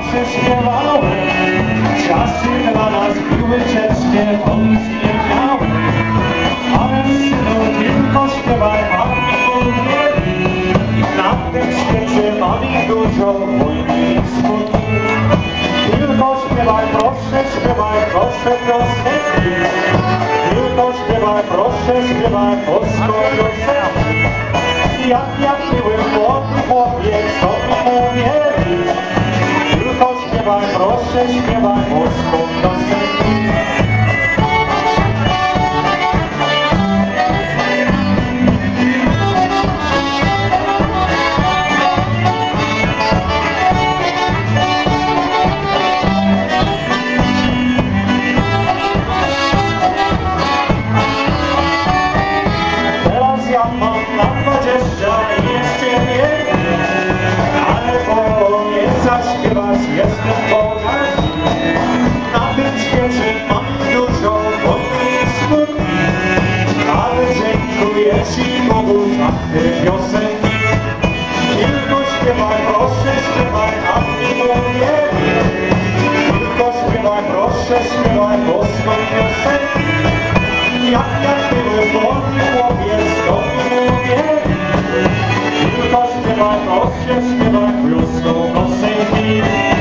zawsze śpiewałem, czasy dla nas były ciężkie, polskie miały. Ale synu, tylko śpiewaj, pani wolniej, na tym świecie mamy dużo wojny i smutku. Tylko śpiewaj, proszę, śpiewaj, proszę piosenki. Tylko śpiewaj, proszę, śpiewaj polską piosenkę. Jak ja byłem młody chłopiec, to proszę, śpiewaj dziękuję Ci Bogu za te piosenki. Tylko śpiewaj, proszę, śpiewaj, a mi mówię. Tylko śpiewaj, proszę, śpiewaj polską piosenkę. Jak ja byłem wolny chłopiec, to mówię. Tylko śpiewaj, proszę, śpiewaj polską piosenkę.